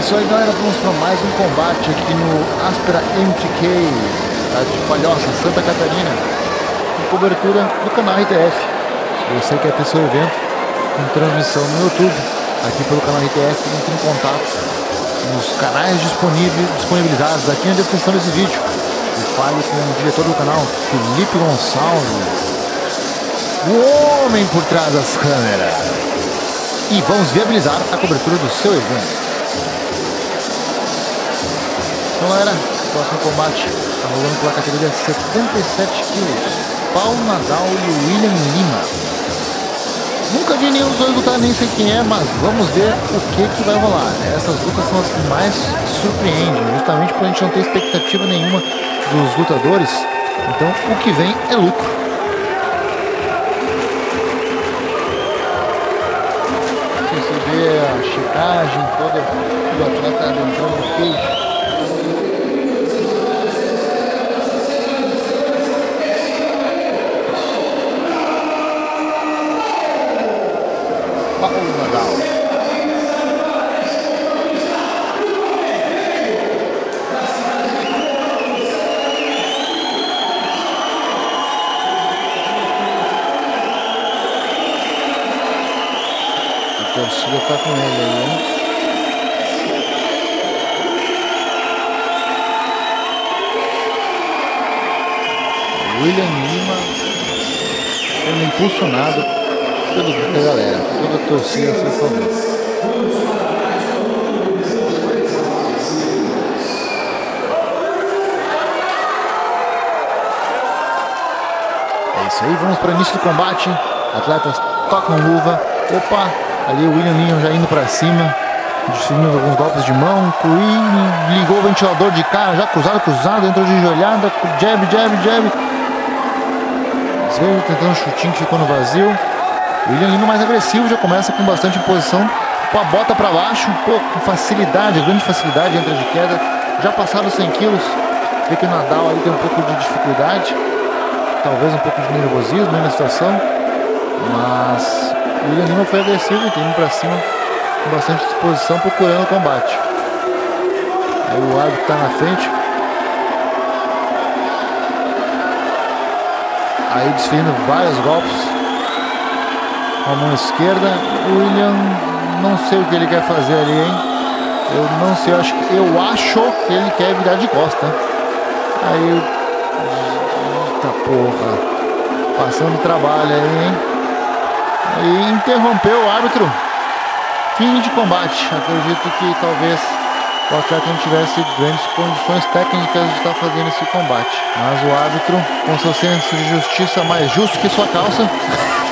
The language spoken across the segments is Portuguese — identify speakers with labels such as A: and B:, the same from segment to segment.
A: isso aí, galera. Vamos para mais um combate aqui no Aspera MTK, cidade de Palhoça, Santa Catarina, com cobertura do canal RTF. Se você quer ter seu evento com transmissão no YouTube, aqui pelo canal RTF, entre em contato nos canais disponibilizados aqui na descrição desse vídeo. E fale com o diretor do canal, Felipe Gonçalves, o homem por trás das câmeras. E vamos viabilizar a cobertura do seu evento. Então galera, próximo combate está rolando pela categoria 77 quilos. Paulo Nadal e William Lima. Nunca vi nenhum dos dois lutar, nem sei quem é, mas vamos ver o que, que vai rolar. Essas lutas são as que mais surpreendem, justamente porque a gente não tem expectativa nenhuma dos lutadores. Então o que vem é lucro. Você vê a checagem toda do atleta adentrando no cage. Paulo Nadal. Torcida tá com ele aí, hein? William Lima sendo impulsionado grupo da galera, a torcida a seu favor. É isso aí, vamos para o início do combate. Atletas tocam luva. Opa, ali o William Lima já indo para cima, distribuindo alguns golpes de mão. Queen ligou o ventilador de cara, já cruzado, cruzado, entrou de joelhada, jab, jab, jab. Esquerdo tentando um chutinho que ficou no vazio. William Lima mais agressivo, já começa com bastante imposição. Com a bota para baixo, pô, com facilidade, grande facilidade, entra de queda. Já passaram 100 quilos. Vê que o Nadal ali tem um pouco de dificuldade. Talvez um pouco de nervosismo aí na situação. Mas o William Lima foi agressivo, indo para cima com bastante disposição, procurando o combate. Aí o árbitro está na frente. Aí desferindo vários golpes a mão esquerda. O William, não sei o que ele quer fazer ali, hein? Eu não sei, eu acho, eu acho que ele quer virar de costa. Aí, eita porra, passando trabalho aí, hein? E interrompeu o árbitro. Fim de combate. Acredito que talvez o atleta não tivesse grandes condições técnicas de estar fazendo esse combate. Mas o árbitro, com seu senso de justiça mais justo que sua calça,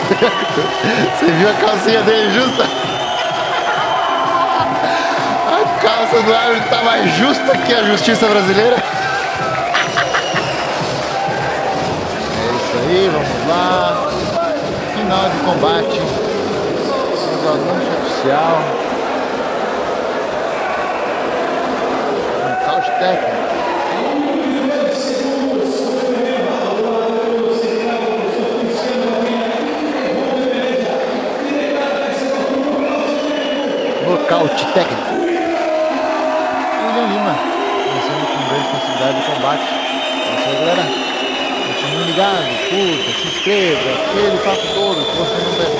A: você viu a calcinha dele justa? A calça do árbitro está mais justa que a justiça brasileira. É isso aí, vamos lá. Final de combate. Anúncio oficial. Nocaute técnico. Nocaute técnico. William Lima, começando com grande facilidade de combate. É isso aí, galera. Continue ligado, curta, se inscreva, aquele papo todo. Se você não der